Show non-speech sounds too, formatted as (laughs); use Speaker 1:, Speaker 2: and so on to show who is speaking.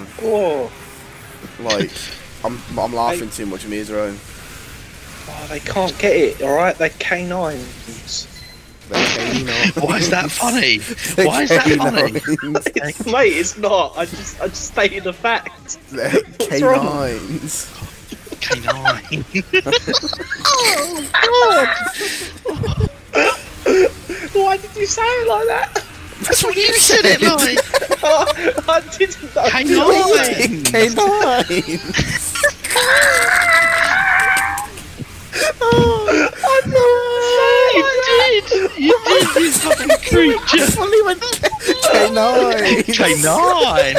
Speaker 1: man.
Speaker 2: Oh,
Speaker 1: Like, I'm I'm laughing too much me, own.
Speaker 2: oh, they can't get it. All right, they're canines.
Speaker 1: They're canine. (laughs)
Speaker 3: Why is that funny?
Speaker 1: They're
Speaker 3: Why is that funny?
Speaker 1: canines. (laughs)
Speaker 2: It's, mate, it's not. I just, I just stated the fact.
Speaker 1: They're canines.
Speaker 3: Canine. (laughs)
Speaker 2: Oh, Why did you say it like that?
Speaker 3: That's what you said it like. (laughs)
Speaker 2: I didn't. know.
Speaker 3: Canine.
Speaker 1: Canines.
Speaker 3: You (laughs) did. You did. You fucking (laughs) creature.
Speaker 1: Canine.
Speaker 3: Canine.